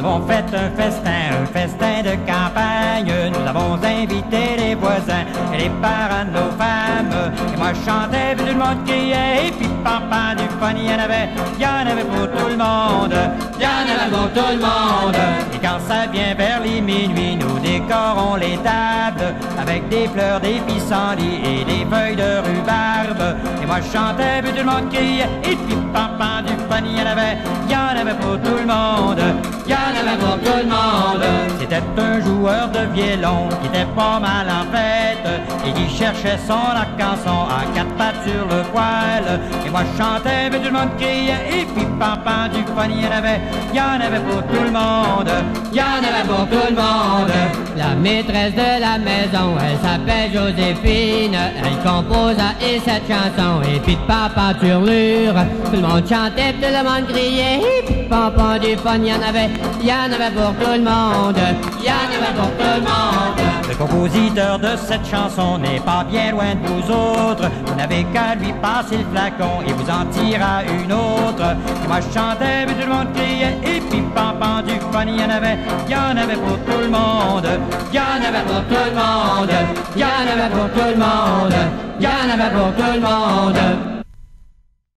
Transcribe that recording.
Nous avons fait un festin, un festin de campagne. Nous avons invité les voisins et les parents de nos femmes. Et moi je chantais, puis tout le monde criait. Et puis papa du fun, il y en avait, il y en avait pour tout le monde. Il y en avait pour tout le monde. Et quand ça vient vers les minuit, nous décorons les tables avec des fleurs, des pissenlits et des feuilles de rhubarbe. Et moi je chantais, puis tout le monde criait. Et puis papa du fun, il y en avait, il y en avait pour tout le monde. Y en c'était un joueur de violon qui était pas mal en fête et qui cherchait son arc-en-son à quatre pattes sur le poil. Et moi je chantais, mais tout le monde criait, et puis papa du fun, il y en avait, il y en avait pour tout le monde, il y en avait pour tout le monde. La maîtresse de la maison, elle s'appelle Joséphine. Elle composa et cette chanson, et puis de papa turlure. Tout le monde chantait, tout le monde criait, et puis papa du fun, il y en avait, il y en avait pour tout le monde, il y en avait pour tout le monde. Le compositeur de cette chanson n'est pas bien loin de vous autres. Vous n'avez qu'à lui passer le flacon et vous en tirera une autre. Moi je chantais, mais tout le monde criait, et puis papa du fun, il y en avait, il y en avait pour tout le monde, il y en avait pour tout le monde, y en avait pour tout le monde, y en avait pour tout le monde.